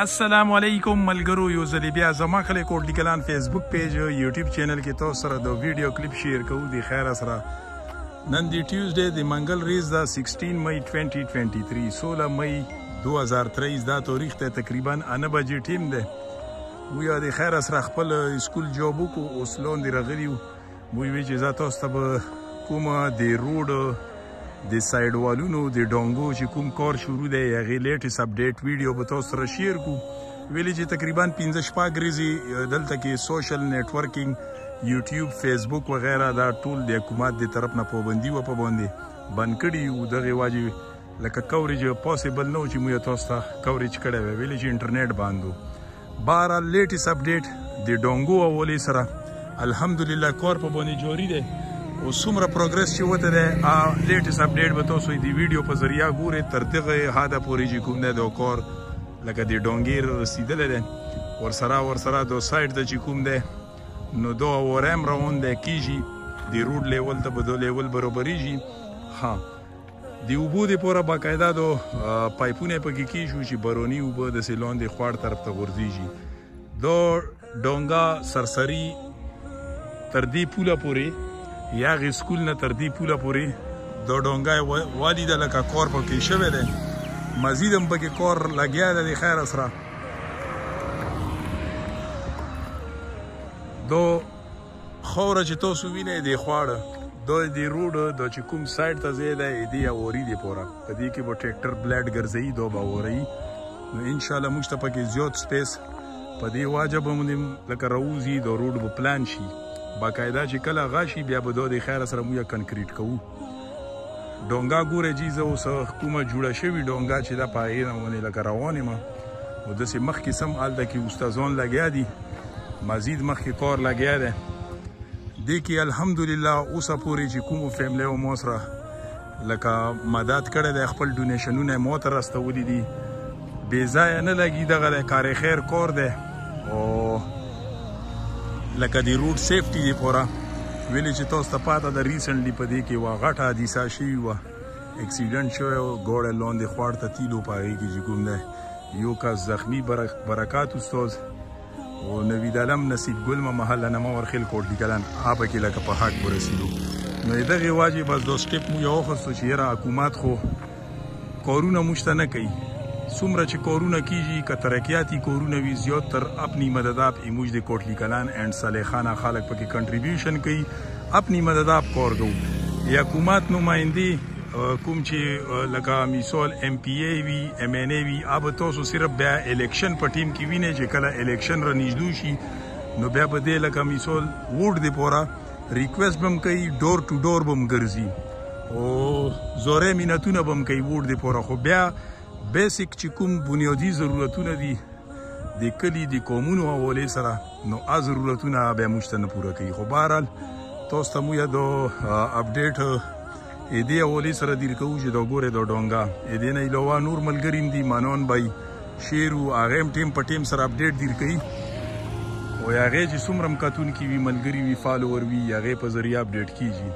السلام علیکم ملګرو یو ځلې بیا زما خلک کوټلی کلان فیسبوک پیج او یوټیوب چینل کې تاسو سره د ویډیو کلیپ شیر کوو د خیر سره نن دی ټیوزډے د منګل ریز دا 16 مئی 2023 16 مئی 2023 دا تاریخ ته تقریبا 9 بجې ټیم ده ویا د خیر سره خپل سکول جواب کو اوس لون دی رغلیو وی وی چې زه تاسو ته به کوم د روډ د سایډ والونو د ډونګو چې کوم کار شروع دی هغه لیټس اپډیټ ویډیو به تاسو سره شیر کو ویلې چې تقریبا 15 شپه غریزي دلته کې سوشل نتورکینګ یوټیوب فیسبوک وغیرہ دا ټول د حکومت د طرف نه پابندي و پابندي بند کړي او دغه واجب لکه کوریج پوسیبل نو چې موږ تاسو ته کوریج کړی وی ویل چې انټرنیټ باندو بار لیټیس اپډیټ د ډونګو اولې سره الحمدلله کور په باندې جوړی دی او څومره پروګرس چې وته دی لیټیس اپډیټ به تاسو دی ویډیو په ذریعہ ګوري تر دغه هاده پورې چې کوم نه د کور لکه د ډونګیر رسیدل دی ور سره ور سره دو سایډ د چې کوم دی نو دو اورم روان دی کیږي د روډ لیول ته به دو لیول برابرېږي ها د اوبو د پوره باقاعده دو پایپونه پکې کی شو چې برونی اوبه د سیلون د خوړ طرف ته غورځيږي دو ډونګا سرسری تر دې پوله پوري یا غي سکول نه تر دې پوله پوري د ډونګای والی د لکه کور په کې شوی دی مزید هم پکې کور لګیا دی خیر سره دو خوره چې تاسو وینئ دی خواړه د دې روډ د چې کوم سایډ ته ځای دی دی اوري دی پوره په دې کې به ټریکټر بلیډ ګرځي دا به اوري نو ان شاء الله موږ ته پکې زیات سپیس په دې واجب هم لکه روزي د روډ به پلان شي باقاعده چې کله غاشي بیا به د خیر سره موږ کنکریټ کوو ډونګا ګوره جی زه اوس کومه جوړه شوی ډونګا چې دا پای نه ونی لکه روانې ما او د سه مخ کې سم آل د کې استادان لګیا دي مزید مخ کې کار لګیا دی د کې الحمدلله اوس پورې چې کوم فیملی او موسره لکه مدد کړی د خپل ډونیشنونه مو تر استولې دي بې ځایه نه لګي دغه د کار خیر کور دی او لکه د روټ سیفټي دی پوره ویلې چې تاسو ته پاته ده ریسنټلی په دې کې وا غټه حادثه شوې وه اکسیډنټ شوی او ګوړه لوندې خواړ ته تیلو په هغې کې چې کوم دی یو کس زخمی برکات استاد او نوید علم نصیب ګل ما محل نه مور خل کوټ لیکلان اپ کې لکه په حق ورسېدو نو دغه واجب بس دوه سټپ مو یو خو چې را حکومت خو کورونه مشته نه کوي څومره چې کورونه کیږي که ترقیاتي کورونه وي زیات تر خپل مدد اپ ایموج د کوټلی کلان اند صالح خان خلک پکې کنټریبیوشن کوي خپل مدد اپ کور کوي یا حکومت نمائندی کوم چې لکه میسول ایم پی ای وی ایم ان ای وی اب تاسو صرف بیا الیکشن په ټیم کې وینئ چې کله الیکشن را نږدې شي نو بیا به دې لکه میسول ووټ دی پورا ریکوست بم کوي ډور ټو ډور بم ګرځي او زوره مینتونه بم کوي ووټ دی پورا خو بیا بیسیک چې کوم بنیادی ضرورتونه دي د کلی د قومونو حواله سره نو ا ضرورتونه به موږ ته نه پوره کوي خو بهرحال تاسو ته مو یادو اپډیټ ا دې اولی سره دیر کوو چې د ګوره د ډونګا ا دې نه علاوه نور ملګریم دي منون بای شیرو اغم ټیم په ټیم سره اپډیټ دیر کوي او هغه چې څومره مکاتون کی وی ملګری وی فالوور وی هغه په ذریعہ اپډیټ کیږي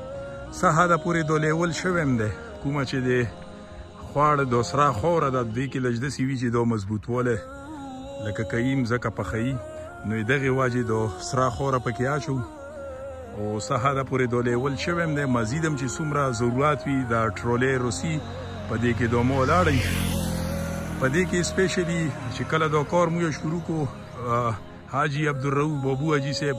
سه هدا پورې د لیول شوم ده کومه چې ده خواړه دوسرا خوره ده دوی کې لجده سی وی چې دو مضبوط وله لکه کیم زکه پخی نو دغه واجی دو سرا خوره پکې اچو او سهار پورې د لیول شوم د مزیدم چې څومره ضرورت وي د ټرولې روسي په دې کې دومو لاړی په دې کې سپیشلی چې کله د کور مو شروع کو حاجی عبدالرؤف بابو حاجی صاحب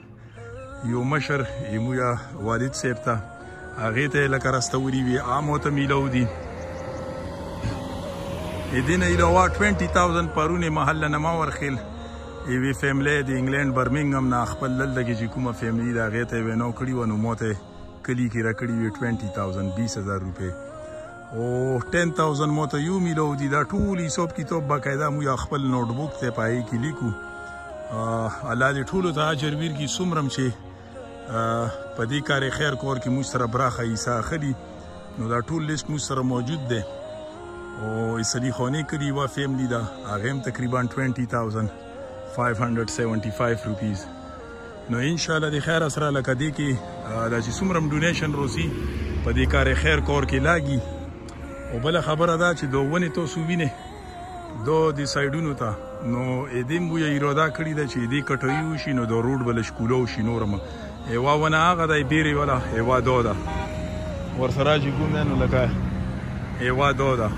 یو مشر یمویا والد صاحب ته هغه ته لکه راستوري وي عامو ته میلو دي دینه ایلوا 20000 پرونه محل نه ما ورخیل ایوی فیملی د انګلند برمنګم نه خپل دلته کې چې کومه فیملی دا غیته وینو کړی و نو موته کلی کې راکړی وی 20000 20000 روپے او 10000 مو ته یو میلو دي دا ټول حساب کتاب باقاعده مو یا خپل نوٹ بوک ته پای کې لیکو الله دې ټول ته اجر ورکړي سمرم چې په دې کار خیر کور کې موږ سره براخه ایسا خلی نو دا ټول لیست موږ سره موجود دی او ایسلی خونه کړي وا فیملی دا هغه تقریبا 20000 575 روپیز نو ان شاء الله د خیر سره لکه دی کې دا چې څومره ډونیشن روسی په دې کار خیر کور کې لاګي او بل خبره دا چې دوه ونې تو سوینه دو د سایډونو ته نو اې دې مو یې اراده کړې ده چې دې کټوي وشي نو د روډ بل شکولو شي نورم یوه ونه هغه دی بیرې ولا یوه دو ده ورسره چې کوم دی نو لکه یوه دو ده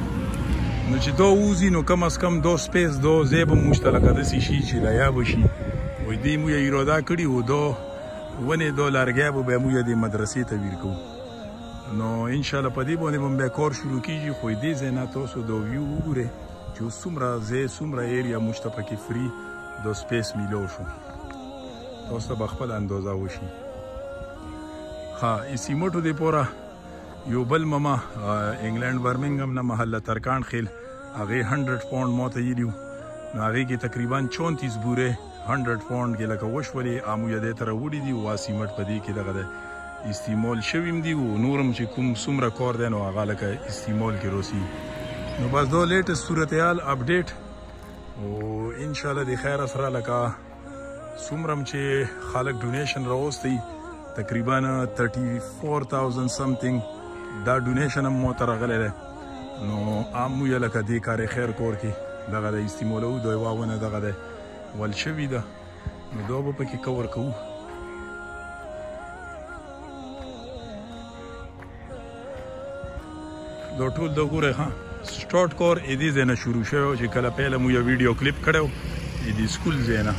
نو چې دو ووځي نو کم از کم دو سپیس دو ځای به موږ ته لکه داسې شي چې دا یا به شي وایي دوی موږ یې اراده کړي و دو ونې دو لرګی به بیا موږ دې مدرسې ته ویر کوو نو ان شاء الله په دې باندې هم به کار شروع کیږي خو دې ځای نه تاسو دا ویو وګورئ چې څومره ځای څومره ایریا موږ ته پکې فري د سپیس میلو شو تاسو به خپل اندازه وشي ها ایسیمټو دی پورا یو بل مما انګلند برمنګم نه محله ترکان خیل هغه 100 پوند مو ته یلیو نو هغه کې تقریبا 34 بوره 100 پوند کې لکه وشولې امو یده تر وړي دی واسیمټ پدې کې دغه استعمال شویم دی او نورم چې کوم سمره کار دی نو هغه لکه استعمال کې روسی نو بس دا لیټست صورتحال اپډیټ او ان شاء الله د خیر سره لکه سومرم چې خلک ډونیشن راوستي تقریبا 34000 سمثینګ دا ډونیشن هم مو ترغلې ده نو عام یو لکه د کار خیر کور کې دغه د استعمالو دوی واونه دغه ده ول شوی ده ویډیو به پکې کور کوو دا ټول د ګوره ها سٹارټ کور اې دې زنه شروع شوی چې کله پهله مو یو ویډیو کلیپ کړو اې دې سکول زنه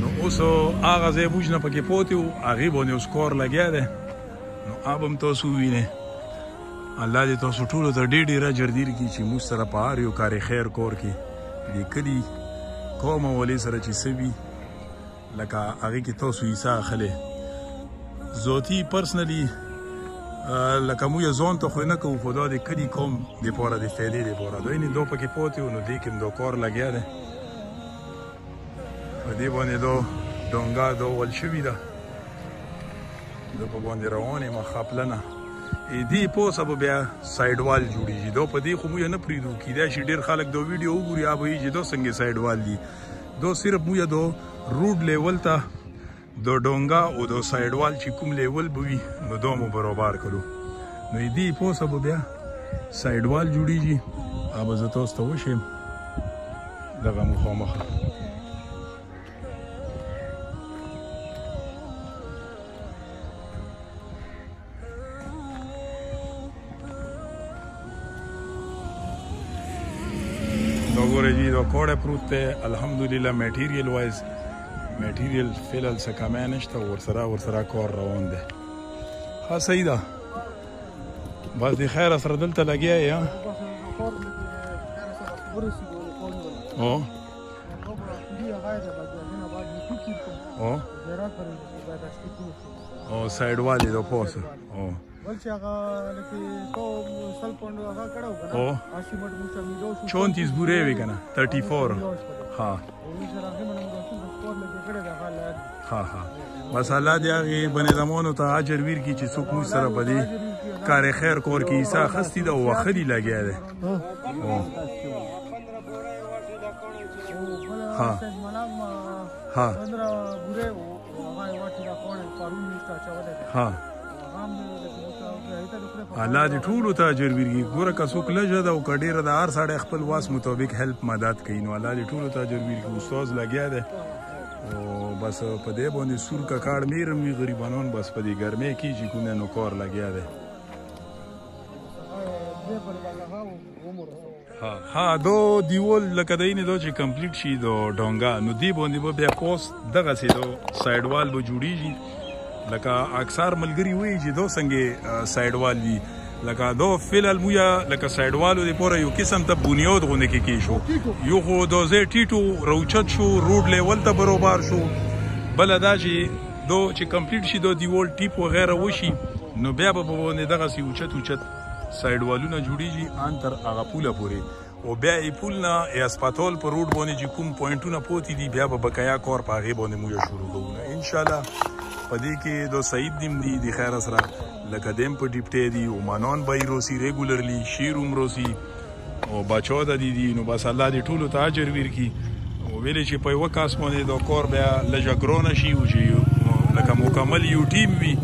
نو اوس هغه ځای بوج نه پکې پوتیو هغه باندې اوس کور لګیا دی نو ابم تاسو وینئ الله دې تاسو ټول ته ډېر ډېر اجر درکړي چې موږ سره په هر یو کار خیر کور کې د کلي قوم او ولې سره چې څه وي لکه هغې کې تاسو حصه اخلئ ذاتي پرسنلي لکه موږ ځان ته خو نه کوو خو دا د کلي قوم دپاره د فایدې دپاره دا یعنې دا پکې پاتې و نو دې کې هم دا کار لګیا دی په دې باندې دو دونګا دو ول شوی ده د په باندې روانې ما خپلنه ای دی په سبب بیا ساید وال جوړیږي دو په دې خو موږ نه پریدو کیدا شي ډیر خلک دو ویډیو وګوري اوبه یې دو څنګه ساید وال دي دو صرف موږ دو روډ لیول ته د ډونګا او د سایډوال چې کوم لیول بوي نو دوه مو برابر کړو نو دې پوسه به بیا سایډوال جوړیږي اوبه زه تاسو ته وشم دغه مخامخه دا ګوره جی دا کوړه پروت دی الحمدلله میټیریل وایز میټیریل فعلل څه کمی نشته ورسره ورسره کار روان دی ښه صحیح ده بس د خیر سره دلته لګیا یا او او او سایډ والی د پوسه او بل چې هغه لکه تو سل پوند هغه کړو کنه او اسی مټ مو سم دو 34 بورې وی کنه 34 ها ها ها بس الله دې هغه بنې دمونو ته اجر ویر کی چې څوک مو سره پدې کار خیر کور کې عیسی خستی دا وخدي لګیا دی ها ها الله دې ټول ته اجر ورکړي ګوره که څوک لږه ده او که ډېره ده هر سړی خپل واس مطابق هیلپ مدد کوي نو الله دې ټول ته اجر ورکړي استاد لګیا دی او بس په دې باندې سور ککاړ میرم وي غریبانان بس په دې ګرمۍ کې چې کومه نو کار لګیا دی ها ها دو دیول لکه دینه دو چې کمپلیټ شي دو ډونګا نو دی باندې به بیا پوس دغه سي دو سایډ وال به جوړیږي لکه اکثر ملګری وی چې دو څنګه سایډ وال دي لکه دو فلل مویا لکه سایډ والو دی پوره یو قسم ته بنیاد غونه کې کی شو یو خو دو زه ټیټو روچت شو روډ لیول ته برابر شو بل دا چې دو چې کمپلیټ شي دو دیول ټیپ وغیرہ وشي نو بیا به باندې دغه سی اوچت اوچت سایډ والونه جوړیږي ان تر هغه پوله پورې او بیا یې پول نه یا اسپاتول پر روډ باندې چې کوم پوینټونه پوتې دي بیا به بقایا کور په هغې باندې موږ شروع کوو نه انشاءالله په دې کې د سعید دیم دي د خیر سره لکه دیم په ډیپټې دي او مانان به یې روسي ریګولرلي شیر هم روسي او بچو د دې دي نو بس الله دې ټولو ته اجر ورکړي او ویلې چې په یو کاس باندې د کور بیا لجګرونه شي او چې لکه مکمل یو ټیم وي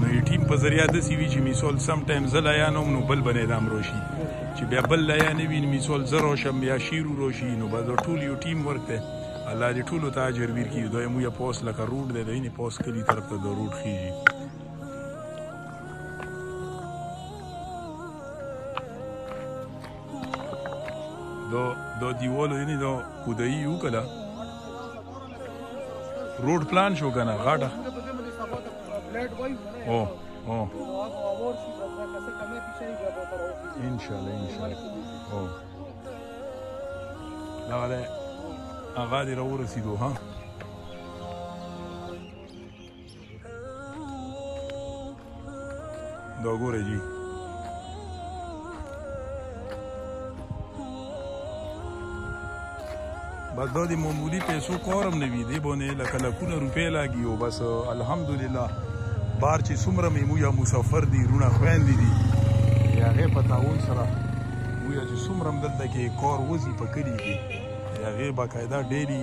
نو یو ټیم په ذریعہ د سی وی چې میسول سم ټایم زلا یا نو نو بل بنې دام روشي چې بیا بل لا یا نه وین میسول زرو شم یا شیرو روشي نو بس ټول یو ټیم ورته الله دې ټولو ته اجر ورکړي دوی مو یا پوس لکه روډ دی دینه پوس کلی طرف ته د روډ خيږي دو دو دیوالو یعنی دو کودایی یو کلا روډ پلان شو کنه غاټه او او ان شاء الله ان شاء الله او دا غره هغه دی راو رسیدو ها دا ګوره جی بس دا د معمولی پیسو کورم نه وي دی باندې لکه لکونه روپۍ لاګي او بس الحمدلله بار چې څومره مې مو یا مسافر دي رونه خویندې دي د هغې په تعاون سره مو یا چې څومره هم دلته کې کار وځي په کلي کې د هغې باقاعده ډیلي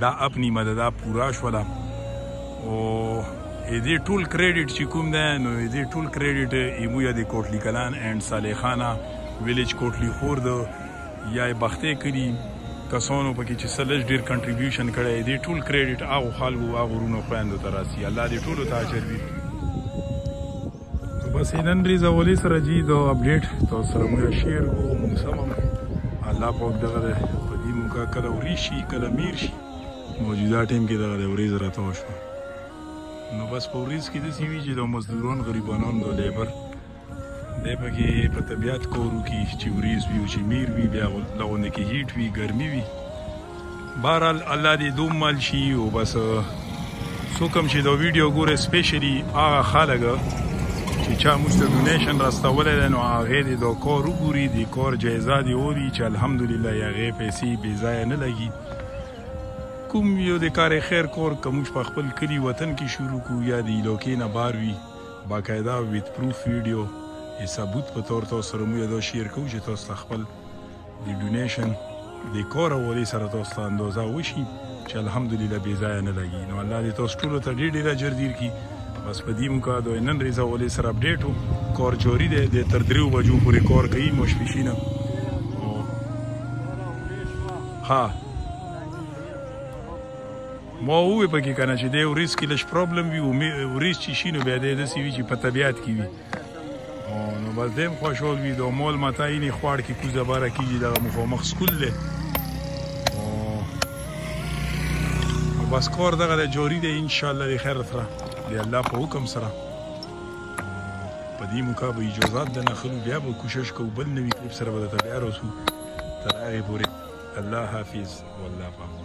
دا اپنی مددا پورا شولا او دې ټول کریډټ چې کوم ده نو دې ټول کریډټ ایمو یا د کوټلی کلان اینڈ صالح خانه ویلیج کوټلی خور ده یا بخته کړي کسانو پکې چې سلج ډیر کنټریبیوشن کړي دې ټول کریډټ هغه خلکو هغه ورونو خويندو تراسي الله دې ټول ته اجر ورکړي تو بس نن ریزه ولې سره جی دا اپډیټ تو سره مو شیر کو مو سمم الله پاک دغه ده په دې مونږه کله وریشي کله میر شي موجوده ټیم کې دغه وریز راتاو شو نو بس په وریز کې د سیوی چې د مزدوران غریبانان د لیبر د پکې په طبیعت کورو کې چې وریز وی او چې میر وی بیا لغونه کې هیټ وی ګرمي وی بهرحال الله دې دوم مال شي او بس څوک هم چې دا ویډیو ګوره سپیشلی هغه خلک چې چا موږ ته ډونیشن راستولی دی نو هغې دې دا کار وګوري د کار جایزه دې اوري چې الحمدلله یې هغې پیسې بې ځایه نه لګي کوم یو د کار خیر کور که موږ په خپل کلي وطن کې شروع کړو یا د علاقې نه بار وي باقاعده ویت پروف ویډیو یې ثبوت په طور تاسو سره موږ دا شیر کوو چې تاسو خپل د ډونیشن د کور او ورې سره تاسو ته اندازه وشي چې الحمدلله بې ځای نه لګي نو الله دې تاسو ټول ته ډېر ډېر اجر دیر کی بس په دې مو کا دوی نن ریزه ولې سره اپډیټ وو کور جوړی دی د تر دریو بجو پورې کور کوي مشفشینه ها ما وې پکې کنه چې د ورس کې لږ پرابلم وي او ورس چې شینو بیا د دې سی وی چې په طبيعت کې وي نو بس دیم خوشحال وي د مول متا یې نه خوړ کې کوزه بار کیږي دا مخامخ سکول له بس کور دغه د جوړی دی ان شاء الله د خیر سره دی الله په حکم سره په دې موقع به اجازه د نخلو بیا به کوشش کوو بل نوی کلیپ سره به تبع رسو تر هغه پورې الله حافظ والله پامان